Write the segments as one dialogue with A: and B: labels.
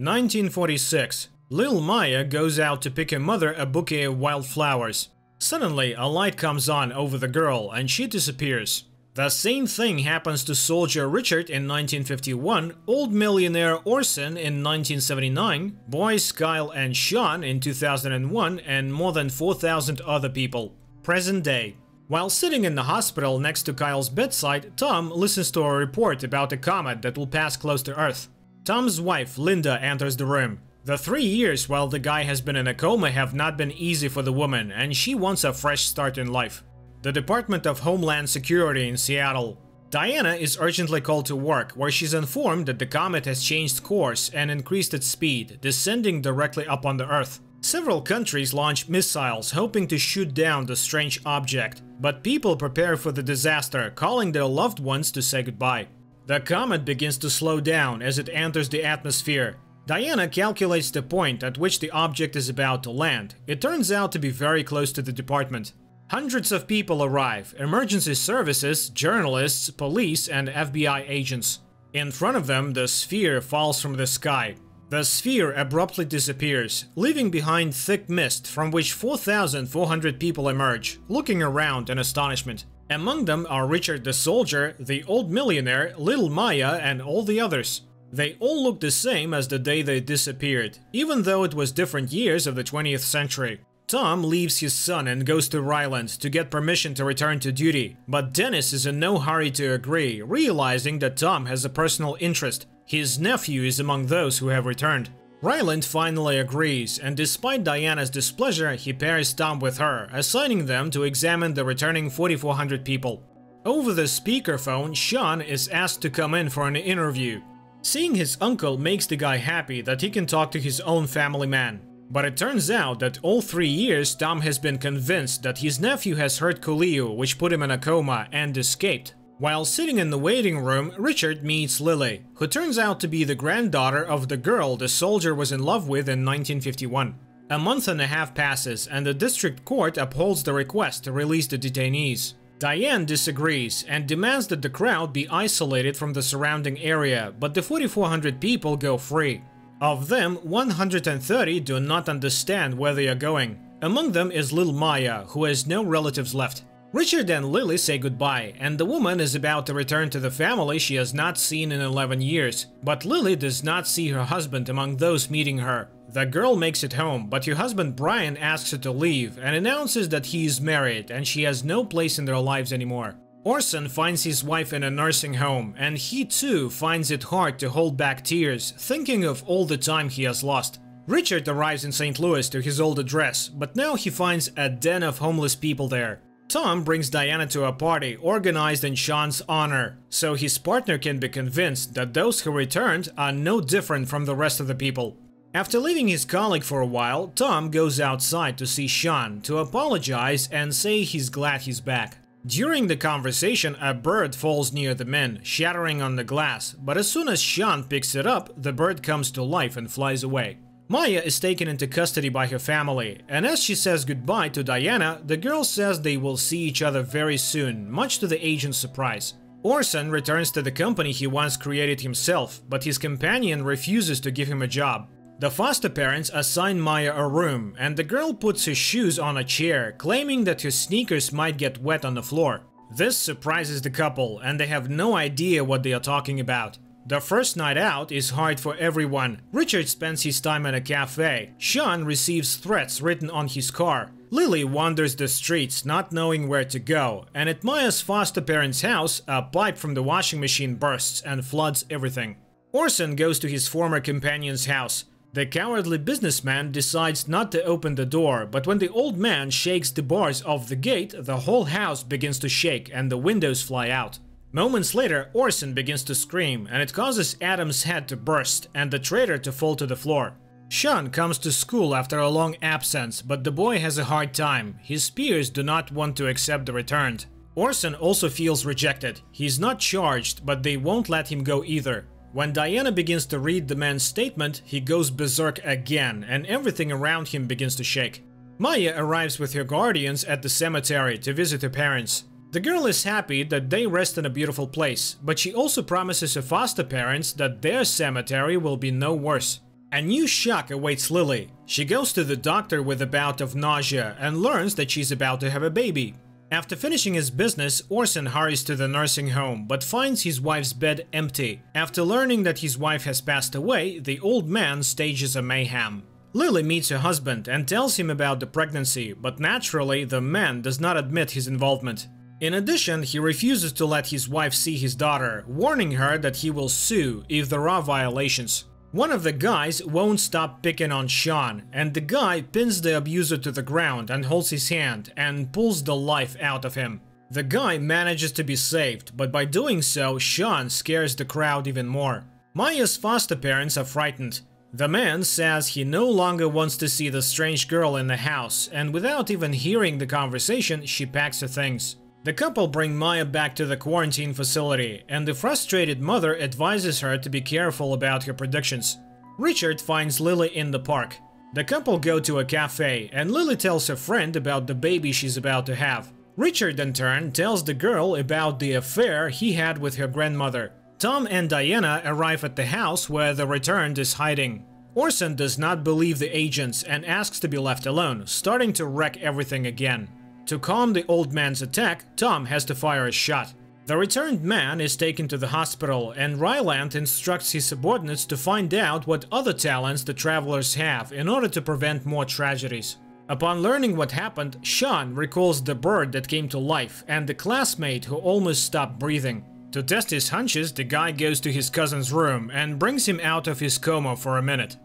A: 1946. Lil Maya goes out to pick her mother a bouquet of wildflowers. Suddenly, a light comes on over the girl and she disappears. The same thing happens to soldier Richard in 1951, old millionaire Orson in 1979, boys Kyle and Sean in 2001, and more than 4,000 other people. Present day. While sitting in the hospital next to Kyle's bedside, Tom listens to a report about a comet that will pass close to Earth. Tom's wife, Linda, enters the room. The three years while the guy has been in a coma have not been easy for the woman, and she wants a fresh start in life the Department of Homeland Security in Seattle. Diana is urgently called to work, where she's informed that the comet has changed course and increased its speed, descending directly upon the Earth. Several countries launch missiles hoping to shoot down the strange object, but people prepare for the disaster, calling their loved ones to say goodbye. The comet begins to slow down as it enters the atmosphere. Diana calculates the point at which the object is about to land. It turns out to be very close to the department. Hundreds of people arrive emergency services, journalists, police, and FBI agents. In front of them, the sphere falls from the sky. The sphere abruptly disappears, leaving behind thick mist from which 4,400 people emerge, looking around in astonishment. Among them are Richard the soldier, the old millionaire, Little Maya, and all the others. They all look the same as the day they disappeared, even though it was different years of the 20th century. Tom leaves his son and goes to Ryland to get permission to return to duty, but Dennis is in no hurry to agree, realizing that Tom has a personal interest. His nephew is among those who have returned. Ryland finally agrees, and despite Diana's displeasure, he pairs Tom with her, assigning them to examine the returning 4400 people. Over the speakerphone, Sean is asked to come in for an interview. Seeing his uncle makes the guy happy that he can talk to his own family man. But it turns out that all three years Tom has been convinced that his nephew has hurt Coolio, which put him in a coma, and escaped. While sitting in the waiting room, Richard meets Lily, who turns out to be the granddaughter of the girl the soldier was in love with in 1951. A month and a half passes, and the district court upholds the request to release the detainees. Diane disagrees and demands that the crowd be isolated from the surrounding area, but the 4,400 people go free. Of them, 130 do not understand where they are going. Among them is little Maya, who has no relatives left. Richard and Lily say goodbye, and the woman is about to return to the family she has not seen in 11 years. But Lily does not see her husband among those meeting her. The girl makes it home, but her husband Brian asks her to leave and announces that he is married and she has no place in their lives anymore. Orson finds his wife in a nursing home, and he too finds it hard to hold back tears, thinking of all the time he has lost. Richard arrives in St. Louis to his old address, but now he finds a den of homeless people there. Tom brings Diana to a party organized in Sean's honor, so his partner can be convinced that those who returned are no different from the rest of the people. After leaving his colleague for a while, Tom goes outside to see Sean to apologize and say he's glad he's back. During the conversation, a bird falls near the men, shattering on the glass, but as soon as Sean picks it up, the bird comes to life and flies away. Maya is taken into custody by her family, and as she says goodbye to Diana, the girl says they will see each other very soon, much to the agent's surprise. Orson returns to the company he once created himself, but his companion refuses to give him a job. The foster parents assign Maya a room, and the girl puts her shoes on a chair, claiming that her sneakers might get wet on the floor. This surprises the couple, and they have no idea what they are talking about. The first night out is hard for everyone. Richard spends his time at a cafe. Sean receives threats written on his car. Lily wanders the streets, not knowing where to go, and at Maya's foster parents' house, a pipe from the washing machine bursts and floods everything. Orson goes to his former companion's house. The cowardly businessman decides not to open the door, but when the old man shakes the bars of the gate, the whole house begins to shake and the windows fly out. Moments later, Orson begins to scream, and it causes Adam's head to burst and the traitor to fall to the floor. Sean comes to school after a long absence, but the boy has a hard time. His peers do not want to accept the return. Orson also feels rejected. He's not charged, but they won't let him go either. When Diana begins to read the man's statement, he goes berserk again, and everything around him begins to shake. Maya arrives with her guardians at the cemetery to visit her parents. The girl is happy that they rest in a beautiful place, but she also promises her foster parents that their cemetery will be no worse. A new shock awaits Lily. She goes to the doctor with a bout of nausea and learns that she's about to have a baby. After finishing his business, Orson hurries to the nursing home but finds his wife's bed empty. After learning that his wife has passed away, the old man stages a mayhem. Lily meets her husband and tells him about the pregnancy, but naturally the man does not admit his involvement. In addition, he refuses to let his wife see his daughter, warning her that he will sue if there are violations. One of the guys won't stop picking on Sean, and the guy pins the abuser to the ground and holds his hand and pulls the life out of him. The guy manages to be saved, but by doing so, Sean scares the crowd even more. Maya's foster parents are frightened. The man says he no longer wants to see the strange girl in the house, and without even hearing the conversation, she packs her things. The couple bring Maya back to the quarantine facility, and the frustrated mother advises her to be careful about her predictions. Richard finds Lily in the park. The couple go to a cafe, and Lily tells her friend about the baby she's about to have. Richard, in turn, tells the girl about the affair he had with her grandmother. Tom and Diana arrive at the house where the returned is hiding. Orson does not believe the agents and asks to be left alone, starting to wreck everything again. To calm the old man's attack, Tom has to fire a shot. The returned man is taken to the hospital, and Ryland instructs his subordinates to find out what other talents the travelers have in order to prevent more tragedies. Upon learning what happened, Sean recalls the bird that came to life and the classmate who almost stopped breathing. To test his hunches, the guy goes to his cousin's room and brings him out of his coma for a minute.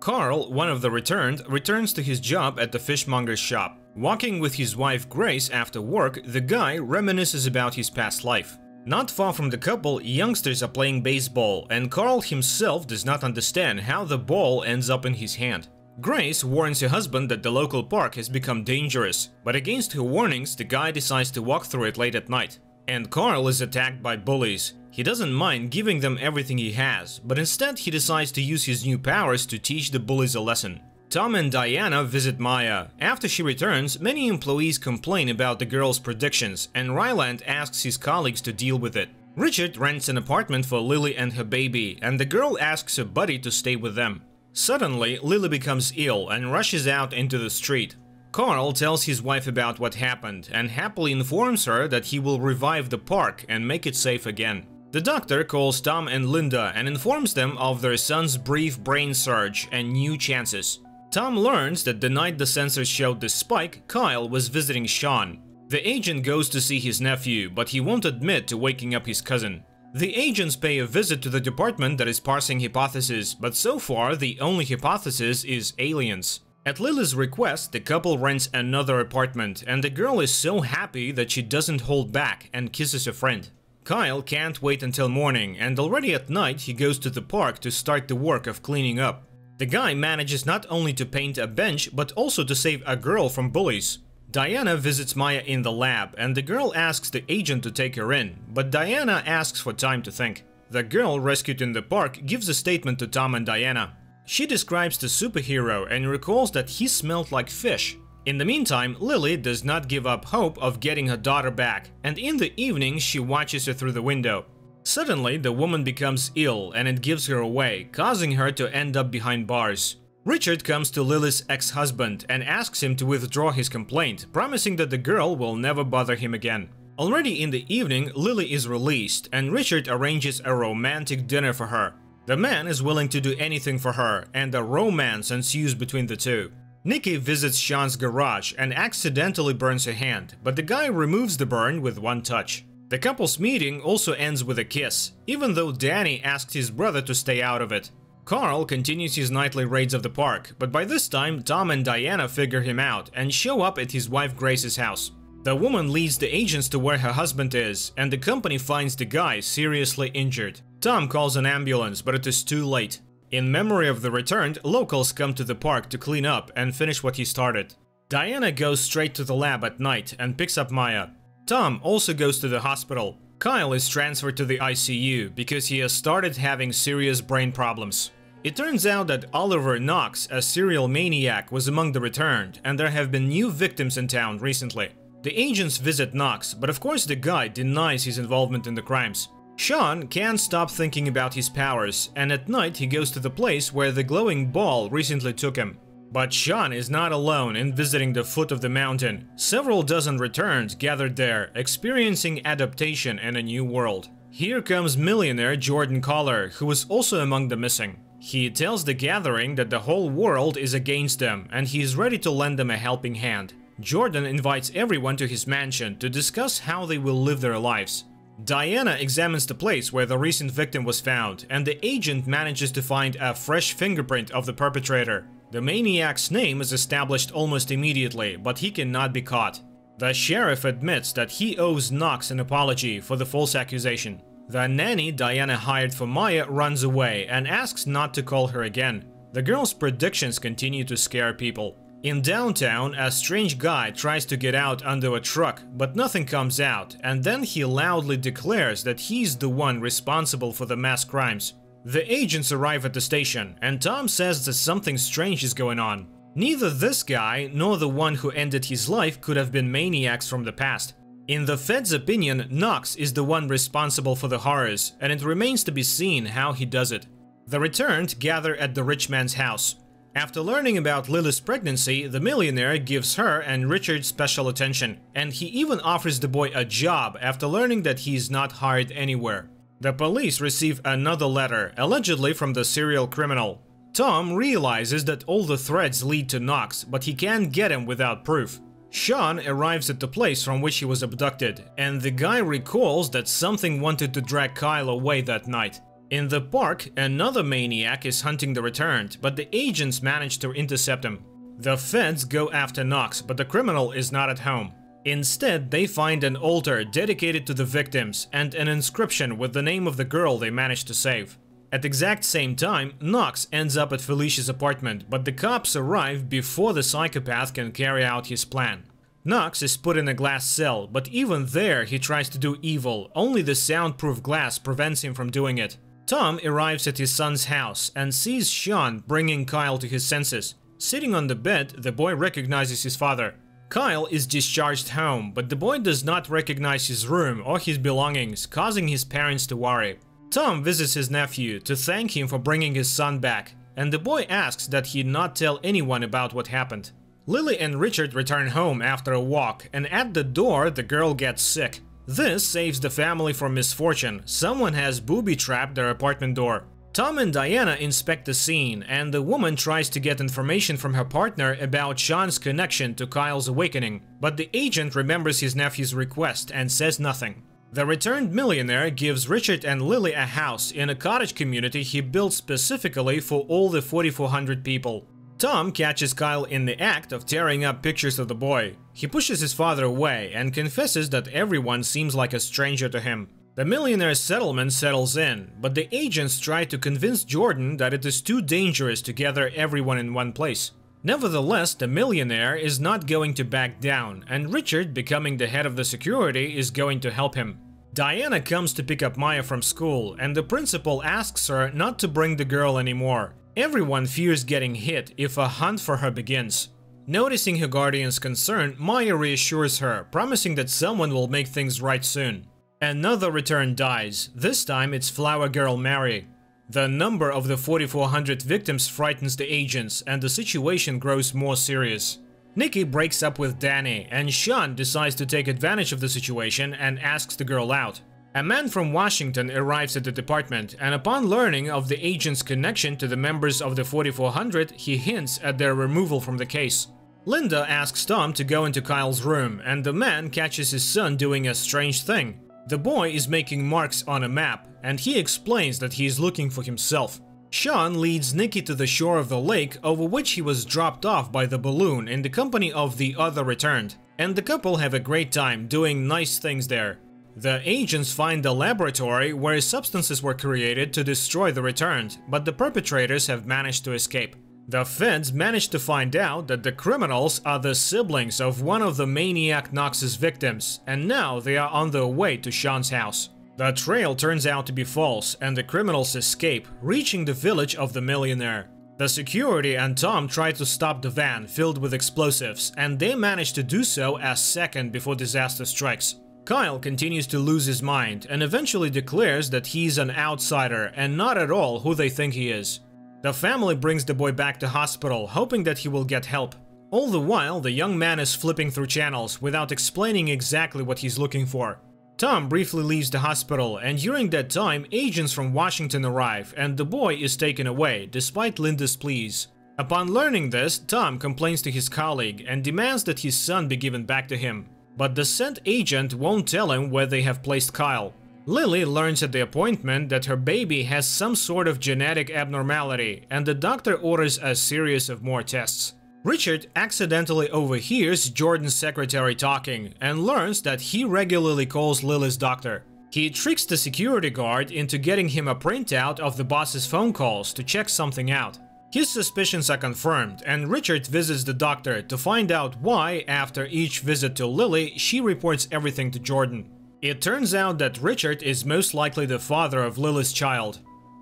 A: Carl, one of the returned, returns to his job at the fishmonger's shop. Walking with his wife Grace after work, the guy reminisces about his past life. Not far from the couple, youngsters are playing baseball, and Carl himself does not understand how the ball ends up in his hand. Grace warns her husband that the local park has become dangerous, but against her warnings, the guy decides to walk through it late at night. And Carl is attacked by bullies. He doesn't mind giving them everything he has, but instead he decides to use his new powers to teach the bullies a lesson. Tom and Diana visit Maya. After she returns, many employees complain about the girl's predictions, and Ryland asks his colleagues to deal with it. Richard rents an apartment for Lily and her baby, and the girl asks her buddy to stay with them. Suddenly, Lily becomes ill and rushes out into the street. Carl tells his wife about what happened and happily informs her that he will revive the park and make it safe again. The doctor calls Tom and Linda and informs them of their son's brief brain surge and new chances. Tom learns that the night the sensors showed the spike, Kyle was visiting Sean. The agent goes to see his nephew, but he won't admit to waking up his cousin. The agents pay a visit to the department that is parsing hypotheses, but so far the only hypothesis is aliens. At Lily's request, the couple rents another apartment, and the girl is so happy that she doesn't hold back and kisses a friend. Kyle can't wait until morning, and already at night he goes to the park to start the work of cleaning up. The guy manages not only to paint a bench, but also to save a girl from bullies. Diana visits Maya in the lab, and the girl asks the agent to take her in, but Diana asks for time to think. The girl rescued in the park gives a statement to Tom and Diana. She describes the superhero and recalls that he smelled like fish. In the meantime, Lily does not give up hope of getting her daughter back, and in the evening she watches her through the window. Suddenly, the woman becomes ill and it gives her away, causing her to end up behind bars. Richard comes to Lily's ex-husband and asks him to withdraw his complaint, promising that the girl will never bother him again. Already in the evening, Lily is released and Richard arranges a romantic dinner for her. The man is willing to do anything for her and a romance ensues between the two. Nikki visits Sean's garage and accidentally burns her hand, but the guy removes the burn with one touch. The couple's meeting also ends with a kiss, even though Danny asked his brother to stay out of it. Carl continues his nightly raids of the park, but by this time Tom and Diana figure him out and show up at his wife Grace's house. The woman leads the agents to where her husband is, and the company finds the guy seriously injured. Tom calls an ambulance, but it is too late. In memory of the returned, locals come to the park to clean up and finish what he started. Diana goes straight to the lab at night and picks up Maya. Tom also goes to the hospital. Kyle is transferred to the ICU because he has started having serious brain problems. It turns out that Oliver Knox, a serial maniac, was among the returned, and there have been new victims in town recently. The agents visit Knox, but of course the guy denies his involvement in the crimes. Sean can't stop thinking about his powers, and at night he goes to the place where the glowing ball recently took him. But Sean is not alone in visiting the foot of the mountain. Several dozen returns gathered there, experiencing adaptation in a new world. Here comes millionaire Jordan Collier, who is also among the missing. He tells the gathering that the whole world is against them, and he is ready to lend them a helping hand. Jordan invites everyone to his mansion to discuss how they will live their lives. Diana examines the place where the recent victim was found, and the agent manages to find a fresh fingerprint of the perpetrator. The maniac's name is established almost immediately, but he cannot be caught. The sheriff admits that he owes Knox an apology for the false accusation. The nanny Diana hired for Maya runs away and asks not to call her again. The girl's predictions continue to scare people. In downtown, a strange guy tries to get out under a truck, but nothing comes out, and then he loudly declares that he's the one responsible for the mass crimes. The agents arrive at the station, and Tom says that something strange is going on. Neither this guy nor the one who ended his life could have been maniacs from the past. In the Fed's opinion, Knox is the one responsible for the horrors, and it remains to be seen how he does it. The returned gather at the rich man's house. After learning about Lily's pregnancy, the millionaire gives her and Richard special attention, and he even offers the boy a job after learning that he is not hired anywhere. The police receive another letter, allegedly from the serial criminal. Tom realizes that all the threads lead to Knox, but he can't get him without proof. Sean arrives at the place from which he was abducted, and the guy recalls that something wanted to drag Kyle away that night. In the park, another maniac is hunting the returned, but the agents manage to intercept him. The feds go after Knox, but the criminal is not at home. Instead, they find an altar dedicated to the victims and an inscription with the name of the girl they managed to save. At exact same time, Knox ends up at Felicia's apartment, but the cops arrive before the psychopath can carry out his plan. Knox is put in a glass cell, but even there he tries to do evil, only the soundproof glass prevents him from doing it. Tom arrives at his son's house and sees Sean bringing Kyle to his senses. Sitting on the bed, the boy recognizes his father. Kyle is discharged home, but the boy does not recognize his room or his belongings, causing his parents to worry. Tom visits his nephew to thank him for bringing his son back, and the boy asks that he not tell anyone about what happened. Lily and Richard return home after a walk, and at the door the girl gets sick. This saves the family from misfortune, someone has booby-trapped their apartment door. Tom and Diana inspect the scene, and the woman tries to get information from her partner about Sean's connection to Kyle's awakening, but the agent remembers his nephew's request and says nothing. The returned millionaire gives Richard and Lily a house in a cottage community he built specifically for all the 4400 people. Tom catches Kyle in the act of tearing up pictures of the boy. He pushes his father away and confesses that everyone seems like a stranger to him. The millionaire's settlement settles in, but the agents try to convince Jordan that it is too dangerous to gather everyone in one place. Nevertheless, the millionaire is not going to back down, and Richard, becoming the head of the security, is going to help him. Diana comes to pick up Maya from school, and the principal asks her not to bring the girl anymore. Everyone fears getting hit if a hunt for her begins. Noticing her guardian's concern, Maya reassures her, promising that someone will make things right soon. Another return dies, this time it's Flower Girl Mary. The number of the 4400 victims frightens the agents and the situation grows more serious. Nikki breaks up with Danny and Sean decides to take advantage of the situation and asks the girl out. A man from Washington arrives at the department and upon learning of the agent's connection to the members of the 4400, he hints at their removal from the case. Linda asks Tom to go into Kyle's room and the man catches his son doing a strange thing. The boy is making marks on a map, and he explains that he is looking for himself. Sean leads Nikki to the shore of the lake over which he was dropped off by the balloon in the company of the other returned, and the couple have a great time doing nice things there. The agents find the laboratory where substances were created to destroy the returned, but the perpetrators have managed to escape. The feds managed to find out that the criminals are the siblings of one of the maniac Knox's victims, and now they are on their way to Sean's house. The trail turns out to be false, and the criminals escape, reaching the village of the millionaire. The security and Tom try to stop the van filled with explosives, and they manage to do so a second before disaster strikes. Kyle continues to lose his mind and eventually declares that he's an outsider and not at all who they think he is. The family brings the boy back to hospital, hoping that he will get help. All the while, the young man is flipping through channels without explaining exactly what he's looking for. Tom briefly leaves the hospital, and during that time, agents from Washington arrive, and the boy is taken away, despite Linda's pleas. Upon learning this, Tom complains to his colleague and demands that his son be given back to him. But the sent agent won't tell him where they have placed Kyle. Lily learns at the appointment that her baby has some sort of genetic abnormality, and the doctor orders a series of more tests. Richard accidentally overhears Jordan's secretary talking and learns that he regularly calls Lily's doctor. He tricks the security guard into getting him a printout of the boss's phone calls to check something out. His suspicions are confirmed, and Richard visits the doctor to find out why, after each visit to Lily, she reports everything to Jordan. It turns out that Richard is most likely the father of Lily's child.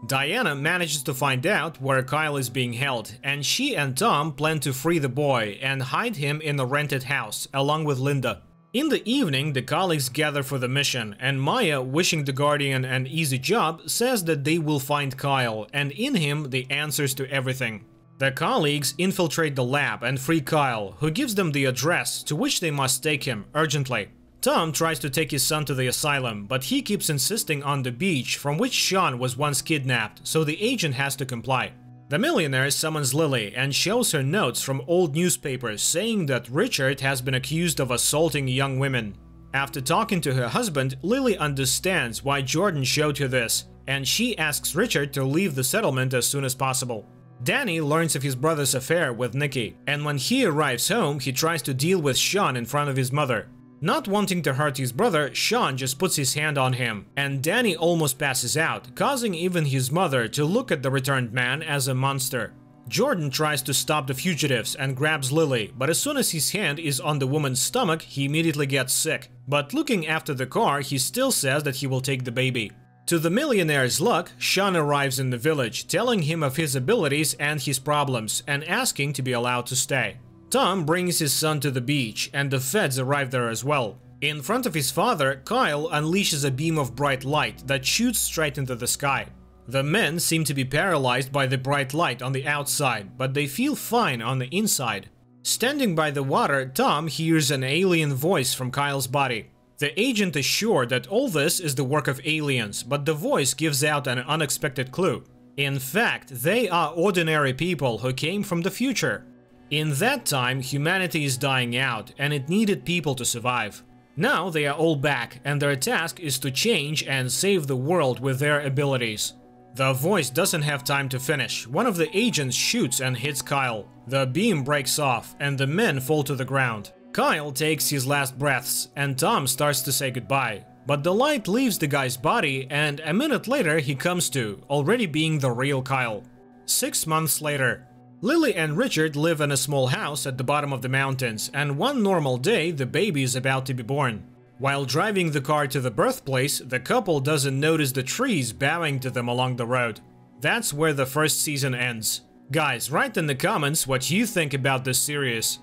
A: Diana manages to find out where Kyle is being held, and she and Tom plan to free the boy and hide him in a rented house, along with Linda. In the evening, the colleagues gather for the mission, and Maya, wishing the Guardian an easy job, says that they will find Kyle, and in him the answers to everything. The colleagues infiltrate the lab and free Kyle, who gives them the address to which they must take him urgently. Tom tries to take his son to the asylum, but he keeps insisting on the beach from which Sean was once kidnapped, so the agent has to comply. The millionaire summons Lily and shows her notes from old newspapers saying that Richard has been accused of assaulting young women. After talking to her husband, Lily understands why Jordan showed her this, and she asks Richard to leave the settlement as soon as possible. Danny learns of his brother's affair with Nikki, and when he arrives home, he tries to deal with Sean in front of his mother. Not wanting to hurt his brother, Sean just puts his hand on him, and Danny almost passes out, causing even his mother to look at the returned man as a monster. Jordan tries to stop the fugitives and grabs Lily, but as soon as his hand is on the woman's stomach, he immediately gets sick. But looking after the car, he still says that he will take the baby. To the millionaire's luck, Sean arrives in the village, telling him of his abilities and his problems, and asking to be allowed to stay. Tom brings his son to the beach, and the feds arrive there as well. In front of his father, Kyle unleashes a beam of bright light that shoots straight into the sky. The men seem to be paralyzed by the bright light on the outside, but they feel fine on the inside. Standing by the water, Tom hears an alien voice from Kyle's body. The agent is sure that all this is the work of aliens, but the voice gives out an unexpected clue. In fact, they are ordinary people who came from the future. In that time, humanity is dying out, and it needed people to survive. Now they are all back, and their task is to change and save the world with their abilities. The voice doesn't have time to finish. One of the agents shoots and hits Kyle. The beam breaks off, and the men fall to the ground. Kyle takes his last breaths, and Tom starts to say goodbye. But the light leaves the guy's body, and a minute later he comes to, already being the real Kyle. Six months later, Lily and Richard live in a small house at the bottom of the mountains, and one normal day the baby is about to be born. While driving the car to the birthplace, the couple doesn't notice the trees bowing to them along the road. That's where the first season ends. Guys, write in the comments what you think about this series.